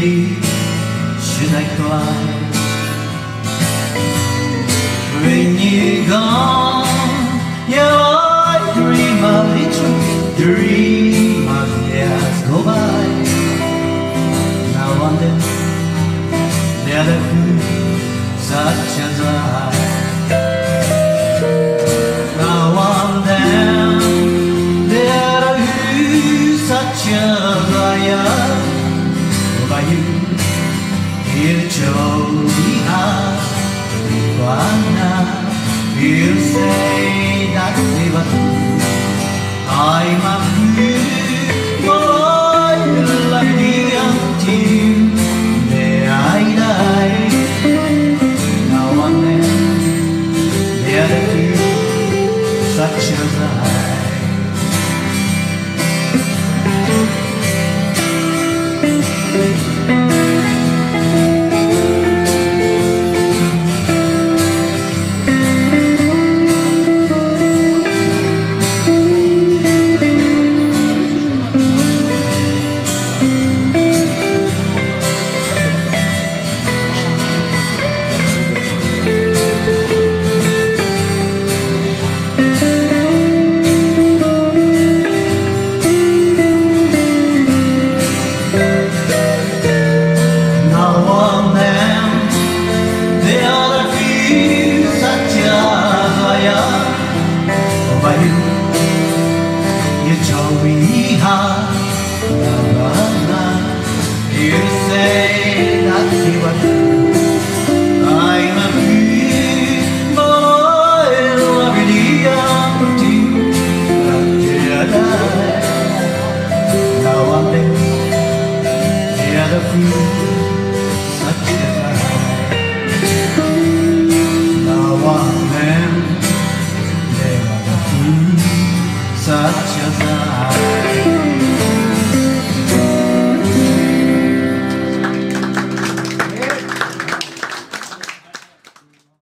me, should I cry? When you're gone, yeah, I dream of it, dream of years go by. Now and then, there are such as I. By you, you chose me out. Wanna you say that we were true? I'm a fool, my ちょいはならない優勢な気は I'm a free boy, love the empty, but the other, now I'm the other free. desire